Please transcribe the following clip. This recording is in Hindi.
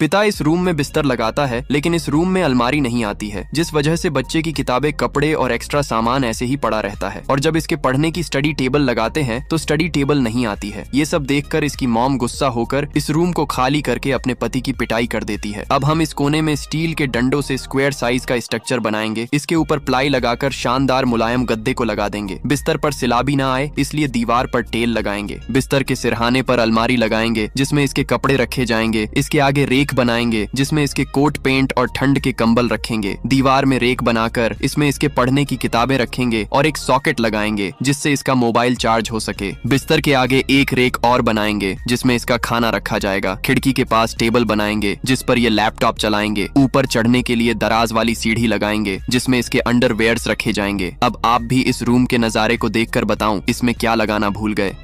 पिता इस रूम में बिस्तर लगाता है, लेकिन इस रूम में अलमारी नहीं आती है, जिस वजह से बच्चे की किताबें, कपड़े और एक्स्ट्रा सामान ऐसे ही पड़ा रहता है। और जब इसके पढ़ने की स्टडी टेबल लगाते हैं तो स्टडी टेबल नहीं आती है। ये सब देखकर इसकी मॉम गुस्सा होकर इस रूम को खाली करके अपने पति की पिटाई कर देती है। अब हम इस कोने में स्टील के डंडों से स्क्वायर साइज़ का स्ट्रक्चर बनाएँगे। इसके ऊपर प्लाई लगाकर शानदार मुलायम गद्दे को लगा देंगे। बिस्तर पर सिलाबी ना आए, इसलिए दीवार पर टेल लगाएँगे। बिस्तर के सिरहाने पर अलमारी लगाएँगे, जिसमें इसके कपड़े रखे जाएँगे। इसके आगे रेक बनाएँगे, जिसमें इसके कोट पेंट और ठंड के कंबल रखेंगे। दीवार में रेक बनाकर इसमें इसके पढ़ने की किताबें रखेंगे और एक सॉकेट लगाएँगे, जिससे इसका मोबाइल चार्ज हो सके। बिस्तर के आगे एक रेक और बनाएँगे, जिसमें इसका खाना रखा जाएगा। खिड़की के पास टेबल बनाएँगे, जिस पर ये लैपटॉप चलाएँगे। ऊपर चढ़ने के लिए दराज वाली सीढ़ी लगाएँगे, जिसमें इसके अंडरवेयर्स रखे जाएँगे। अब आप भी इस रूम के नजारे को देखकर बताऊँ, इसमें क्या लगाना भूल गए।